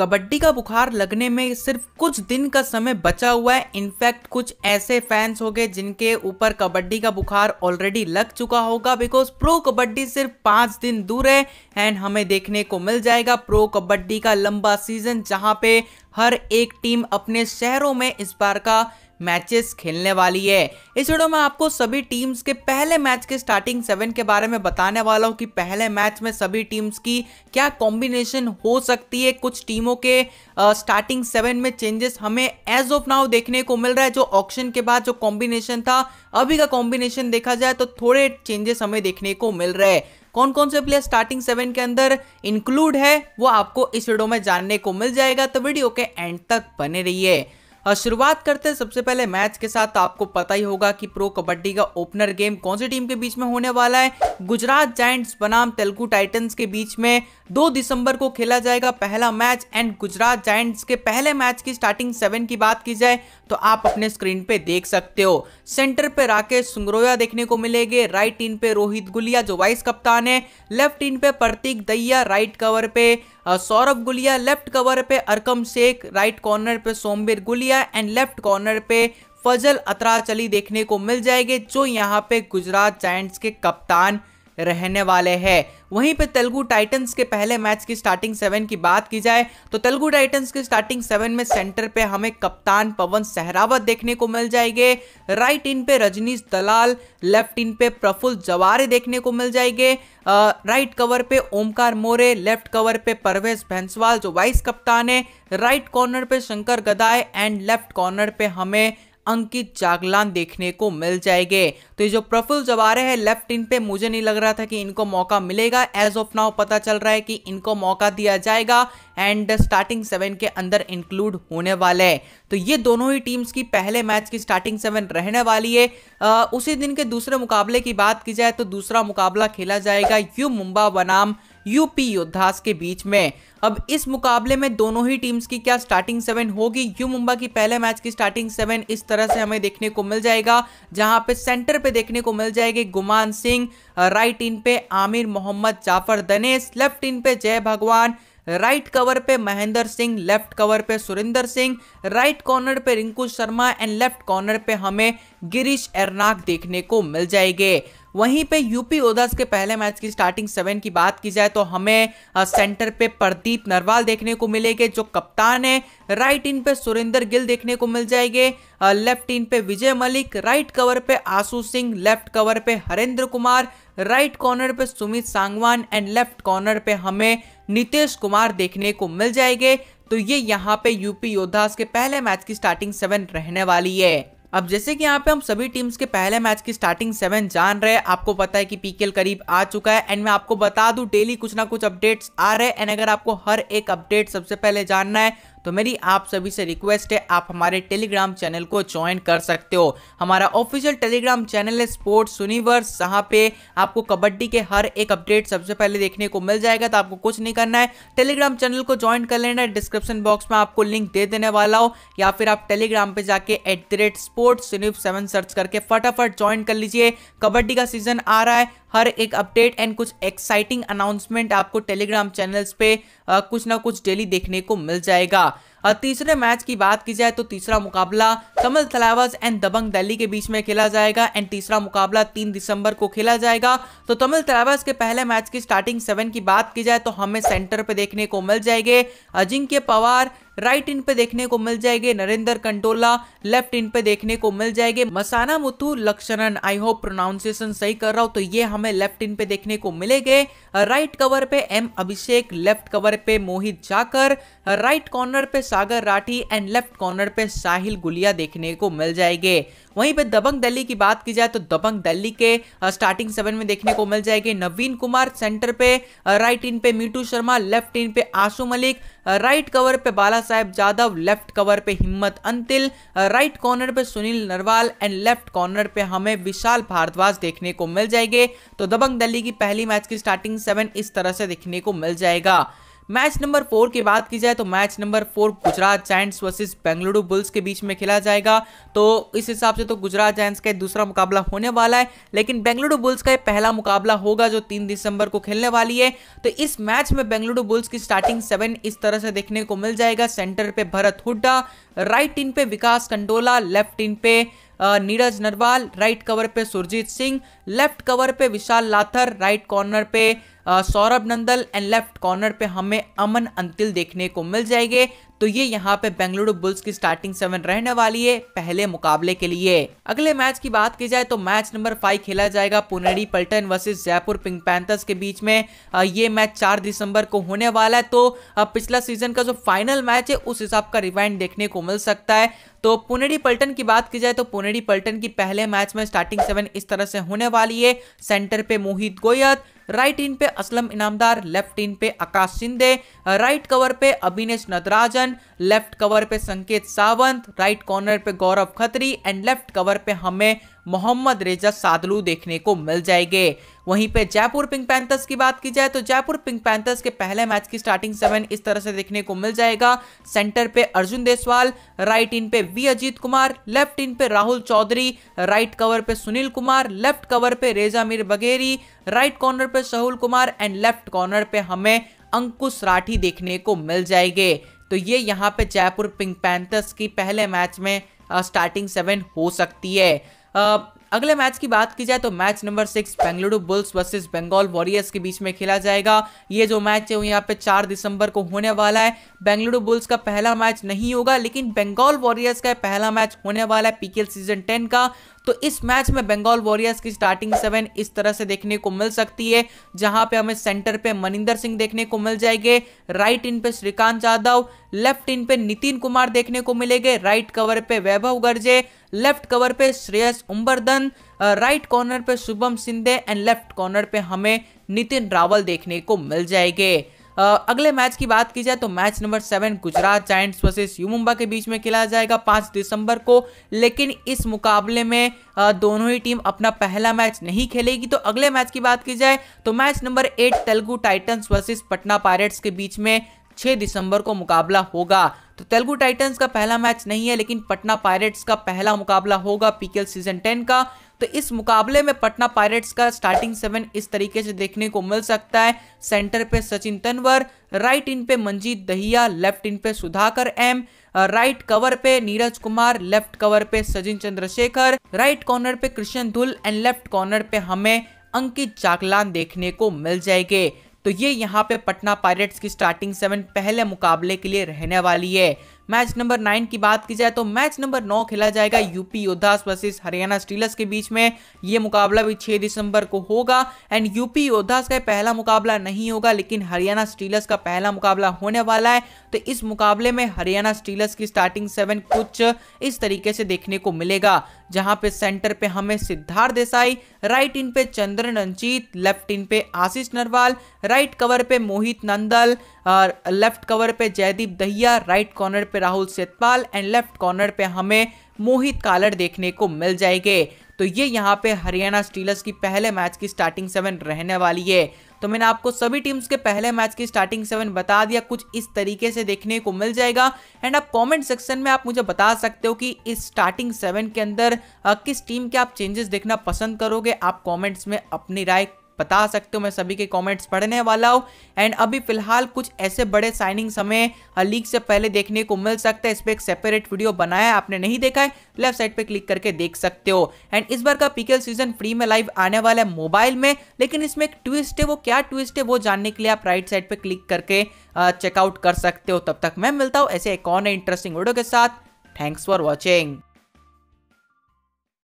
कबड्डी का बुखार लगने में सिर्फ़ कुछ दिन का समय बचा हुआ है। इनफैक्ट कुछ ऐसे फैंस हो गए जिनके ऊपर कबड्डी का बुखार ऑलरेडी लग चुका होगा बिकॉज़ प्रो कबड्डी सिर्फ़ पाँच दिन दूर है एंड हमें देखने को मिल जाएगा। प्रो कबड्डी का लंबा सीज़न जहाँ पे हर एक टीम अपने शहरों में इस बार का मैचेस खेलने वाली है। इस वीडियो में आपको सभी टीम्स के पहले मैच के स्टार्टिंग सेवन के बारे में बताने वाला हूँ कि पहले मैच में सभी टीम्स की क्या कॉम्बिनेशन हो सकती है। कुछ टीमों के स्टार्टिंग सेवन में चेंजेस हमें एज ऑफ़ नाउ देखने को मिल रहा है। जो ऑप्शन के बाद जो कॉम्बिनेशन था, अभी का कॉम्बिनेशन देखा जाए तो थोड़े चेंजेस हमें देखने को मिल रहे हैं। कौन कौन से प्लेयर स्टार्टिंग सेवन के अंदर इंक्लूड है, वो आपको इस वीडियो में जानने को मिल जाएगा। तो वीडियो के एंड तक बने रहिए। शुरुआत करते हैं। सबसे पहले मैच के साथ आपको पता ही होगा कि प्रो कबड्डी का ओपनर गेम कौन सी टीम के बीच में होने वाला है? गुजरात जायंट्स बनाम तेलुगु टाइटंस के बीच में दो दिसंबर को खेला जाएगा पहला मैच। एंड गुजरात जायंट्स के पहले मैच की स्टार्टिंग सेवन की बात की जाए तो आप अपने स्क्रीन पे देख सकते हो। सेंटर पे राकेश सुंगरोया देखने को मिलेंगे। राइट इन पे रोहित गुलिया जो वाइस कप्तान है। लेफ़्ट इन पे प्रतीक दैया राइट कवर पे सौरभ गुलिया लेफ़्ट कवर पे अरकम शेख राइट कॉर्नर पे Somvir Gulia and left corner पे फजल अतरा चली देखने को मिल जाएँगे, जो यहाँ पे गुजरात जायंट्स के कप्तान रहने वाले हैं। वहीं पे तेलुगु टाइटंस के पहले मैच की स्टार्टिंग सेवन की बात की जाए तो तेलुगु टाइटंस के स्टार्टिंग सेवन में सेंटर पे हमें कप्तान पवन सहरावत देखने को मिल जाएँगे। राइट इन पे रजनीश दलाल लेफ़्ट इन पे प्रफुल्ल जवारे देखने को मिल जाएँगे। राइट कवर पे ओमकार मोरे लेफ़्ट कवर पे परवेज भैंसवाल जो वाइस कप्तान है। राइट कॉर्नर पे शंकर गदाय एंड लेफ़्ट कॉर्नर पे हमें अंकित जागलान देखने को मिल जाएँगे। तो ये जो प्रफुल जवारे हैं लेफ़्ट इन पे मुझे नहीं लग रहा था कि इनको मौका मिलेगा। एज ऑफ़ नाउ पता चल रहा है कि इनको मौका दिया जाएगा एंड स्टार्टिंग सेवन के अंदर इंक्लूड होने वाले हैं। तो ये दोनों ही टीम्स की पहले मैच की स्टार्टिंग सेवन रहने वाली है। आ, उसी दिन के दूसरे मुकाबले की बात की जाए तो दूसरा मुकाबला खेला जाएगा। यू मुंबा बनाम यूपी योद्धास के बीच में। अब इस मुकाबले में दोनों ही टीम्स की क्या स्टार्टिंग सेवन होगी? यू मुंबा की पहले मैच की स्टार्टिंग सेवन इस तरह से हमें देखने को मिल जाएगा, जहाँ पे सेंटर पे देखने को मिल जाएगी गुमान सिंह राइट इन पे Aamir Mohammad, Zafar Danesh left in पे जय भगवान राइट कवर पे महेंद्र सिंह लेफ़्ट कवर पे सुरिंदर सिंह राइट कॉर्नर पे Rinku Sharma and left corner पे हमें गिरीश एरनाक देखने को मिल जाएँगे। वहीं पे यूपी ओदास के पहले मैच की स्टार्टिंग सेवन की बात की जाए तो हमें सेंटर पे प्रदीप नरवाल देखने को मिलेंगे, जो कप्तान है। राइट इन पे सुरेंद्र गिल देखने को मिल जाएँगे। लेफ़्ट इन पे विजय मलिक राइट कवर पे आसू सिंह लेफ़्ट कवर पे हरेंद्र कुमार राइट कॉर्नर पे Sumit Sangwan and left corner पे हमें नीतीश कुमार देखने को मिल जाएँगे। तो ये यहाँ पे यूपी योद्धास के पहले मैच की स्टार्टिंग सेवन रहने वाली है। अब जैसे कि यहाँ पे हम सभी टीम्स के पहले मैच की स्टार्टिंग सेवन जान रहे हैं। आपको पता है कि पीकेएल करीब आ चुका है। एंड मैं आपको बता दूँ डेली कुछ ना कुछ अपडेट्स आ रहे हैं। एंड अगर आपको हर एक अपडेट सबसे पहले जानना है तो मेरी आप सभी से रिक्वेस्ट है, आप हमारे टेलीग्राम चैनल को ज्वाइन कर सकते हो। हमारा ऑफिशियल टेलीग्राम चैनल है स्पोर्ट्स यूनिवर्स जहाँ पे आपको कबड्डी के हर एक अपडेट सबसे पहले देखने को मिल जाएगा तो आपको कुछ नहीं करना है। टेलीग्राम चैनल को ज्वाइन कर लेना है। डिस्क्रिप्शन बॉक्स में आपको लिंक दे देने वाला हो। या फिर आप टेलीग्राम पे जाके at the rate sports seven search करके फटाफट ज्वाइन कर लीजिए। कबड्डी का सीज़न आ रहा है। हर एक अपडेट एंड कुछ एक्साइटिंग अनाउंसमेंट आपको टेलीग्राम चैनल्स पे कुछ ना कुछ डेली देखने को मिल जाएगा। और तीसरे मैच की बात की जाए तो तीसरा मुकाबला तमिल तलावज एंड दबंग दिल्ली के बीच में खेला जाएगा एंड तीसरा मुकाबला तीन दिसंबर को खेला जाएगा। तो तमिल तलावज के पहले मैच की स्टार्टिंग सेवन की बात की जाए तो हमें सेंटर पे देखने को मिल जाएँगे। अजिंक्य पवार राइट इन पे देखने को मिल जाएँगे। नरेंद्र कंटोला लेफ़्ट इन पे देखने को मिल जाएँगे। Masanamuthu, Lakshanan I hope pronunciation सही कर रहा हूँ तो ये हमें लेफ़्ट इन पे देखने को मिलेंगे। राइट कवर पे एम अभिषेक लेफ़्ट कवर पे मोहित जाकर राइट कॉर्नर पे Sagar Rathi and left corner पे साहिल गुलिया देखने को मिल जाएँगे। वहीं पे दबंग दिल्ली की बात की जाए तो दबंग दिल्ली के स्टार्टिंग सेवन में देखने को मिल जाएँगे नवीन कुमार सेंटर पे राइट इन पे मीटू शर्मा लेफ़्ट इन पे आशु मलिक राइट कवर पे बाला साहेब जादव लेफ़्ट कवर पे हिम्मत अंतिल राइट कॉर्नर पे Sunil Narwal and left corner पे हमें विशाल भारद्वाज देखने को मिल जाएँगे। तो दबंग दिल्ली की पहली मैच की स्टार्टिंग सेवन इस तरह से देखने को मिल जाएगा। मैच नंबर फोर की बात की जाए तो match number four Gujarat Giants versus Bengaluru Bulls के बीच में खेला जाएगा। तो इस हिसाब से तो गुजरात जायंट्स का दूसरा मुकाबला होने वाला है, लेकिन बेंगलुरु बुल्स का पहला मुकाबला होगा जो तीन दिसंबर को खेलने वाली है। तो इस मैच में बेंगलुरु बुल्स की स्टार्टिंग सेवन इस तरह से देखने को मिल जाएगा। सेंटर पे भरत हुड्डा, राइट इन पे विकास कंडोला, लेफ़्ट इन पे नीरज नरवाल, राइट कवर पे सुरजीत सिंह, लेफ़्ट कवर पे विशाल लाथर, राइट कॉर्नर पे Saurabh Nandal and left corner पे हमें अमन अंतिल देखने को मिल जाएँगे। तो ये यहाँ पे बेंगलुरु बुल्स की स्टार्टिंग सेवन रहने वाली है, पहले मुकाबले के लिए। अगले मैच की बात की जाए तो मैच नंबर फाइव खेला जाएगा Puneri Paltan versus Jaipur pink panthers के बीच में। ये मैच चार दिसंबर को होने वाला है तो पिछला सीज़न का जो फाइनल मैच है, उस हिसाब का रिवाइंड देखने को मिल सकता है। तो पुनेरी पल्टन की बात की जाए तो पुनेरी पल्टन की पहले मैच में स्टार्टिंग सेवन इस तरह से होने वाली है। सेंटर पे मोहित गोयत राइट इन पे असलम इनामदार, लेफ़्ट इन पे आकाश शिंदे, राइट कवर पे अभिनेश नदराजन लेफ़्ट कवर पे संकेत सावंत, राइट कॉर्नर पे Gaurav Khatri, and left cover पे हमें मोहम्मद रेजा सादलू देखने को मिल जाएँगे। वहीं पे जयपुर पिंक पैंथर्स की बात की जाए तो जयपुर पिंक पैंथर्स के पहले मैच की स्टार्टिंग सेवन इस तरह से देखने को मिल जाएगा। सेंटर पे अर्जुन देसवाल, राइट इन पे V Ajeet Kumar, left in पे राहुल चौधरी, राइट कवर पे सुनील कुमार, लेफ़्ट कवर पे रेजा मीर बघेरी राइट कॉर्नर पे Sahul Kumar and left corner पे हमें अंकुश राठी देखने को मिल जाएँगे। तो ये यहाँ पे जयपुर पिंक पैंथर्स की पहले मैच में स्टार्टिंग सेवन हो सकती है। अगले मैच की बात की जाए तो match number six Bengaluru Bulls versus Bengal Warriors के बीच में खेला जाएगा। ये जो मैच है, वो यहाँ पे चार दिसंबर को होने वाला है। बेंगलुरु बुल्स का पहला मैच नहीं होगा, लेकिन बंगाल वॉरियर्स का पहला मैच होने वाला है पीकेएल सीज़न टेन का। तो इस मैच में बंगाल वॉरियर्स की स्टार्टिंग सेवन इस तरह से देखने को मिल सकती है, जहाँ पे हमें सेंटर पे मनिंदर सिंह देखने को मिल जाएँगे राइट इन पे श्रीकांत यादव लेफ़्ट इन पे नितिन कुमार देखने को मिलेंगे राइट कवर पे वैभव गर्जे लेफ़्ट कवर पे श्रेयस उम्बरदन राइट कॉर्नर पे Shubham Shinde and left corner पे हमें नितिन रावल देखने को मिल जाएँगे। अगले मैच की बात की जाए तो match number seven Gujarat Giants versus U Mumba के बीच में खेला जाएगा पाँच दिसंबर को। लेकिन इस मुकाबले में दोनों ही टीम अपना पहला मैच नहीं खेलेगी। तो अगले मैच की बात की जाए तो match number eight Telugu Titans versus Patna Pirates के बीच में 6 दिसंबर को मुकाबला होगा। तो तेलुगु टाइटंस का पहला मैच नहीं है, लेकिन पटना पायरेट्स का पहला मुकाबला होगा पीकेएल सीज़न 10 का। तो इस मुकाबले में पटना पायरेट्स का स्टार्टिंग सेवन इस तरीके से देखने को मिल सकता है। सेंटर पे सचिन तनवर राइट इन पे मंजीत दहिया लेफ़्ट इन पे सुधाकर एम राइट कवर पे नीरज कुमार लेफ़्ट कवर पे सचिन चंद्रशेखर राइट कॉर्नर पे कृष्ण धुल एंड लेफ़्ट कॉर्नर पे हमें अंकित चाकलान देखने को मिल जाएँगे। तो ये यहाँ पे पटना पायरेट्स की स्टार्टिंग सेवन पहले मुकाबले के लिए रहने वाली है। मैच नंबर नाइन की बात की जाए तो मैच नंबर नौ खेला जाएगा UP Yoddhas versus Haryana Steelers के बीच में। ये मुकाबला भी छह दिसंबर को होगा एंड यूपी योद्धास का पहला मुकाबला नहीं होगा, लेकिन हरियाणा स्टीलर्स का पहला मुकाबला होने वाला है। तो इस मुकाबले में हरियाणा स्टीलर्स की स्टार्टिंग सेवन कुछ इस तरीके से देखने को मिलेगा। जहाँ पे सेंटर पे हमें सिद्धार्थ देसाई राइट इन पे चंद्रन रंजीत लेफ़्ट इन पे आशीष नरवाल राइट कवर पे मोहित नंदल, और लेफ़्ट कवर पे जयदीप दहिया राइट कॉर्नर पे Rahul Sethpal and left corner पे हमें मोहित कालर देखने को मिल जाएँगे। तो ये यहाँ पे हरियाणा स्टीलर्स की पहले मैच की स्टार्टिंग सेवन रहने वाली है। तो मैंने आपको सभी टीम्स के पहले मैच की स्टार्टिंग सेवन बता दिया, कुछ इस तरीके से देखने को मिल जाएगा। एंड आप कमेंट सेक्शन में आप मुझे बता सकते हो कि इस स्टार्टिंग सेवन के अंदर किस टीम के आप चेंजेस देखना पसंद करोगे? आप कमेंट्स में अपनी राय बता सकते हो, मैं सभी के कमेंट्स पढ़ने वाला हूँ। एंड अभी फ़िलहाल कुछ ऐसे बड़े साइनिंग्स हमें लीग से पहले देखने को मिल सकता है। इस पर एक सेपरेट वीडियो बनाया आपने नहीं देखा है लेफ़्ट साइड पे क्लिक करके देख सकते हो। एंड इस बार का पीकेएल सीज़न फ्री में लाइव आने वाला है मोबाइल में, लेकिन इसमें एक ट्विस्ट है, वो क्या ट्विस्ट है, वो जानने के लिए आप राइट साइड पे क्लिक करके चेकआउट कर सकते हो। तब तक मैं मिलता हूँ ऐसे एक और इंटरेस्टिंग वीडियो के साथ। Thanks for watching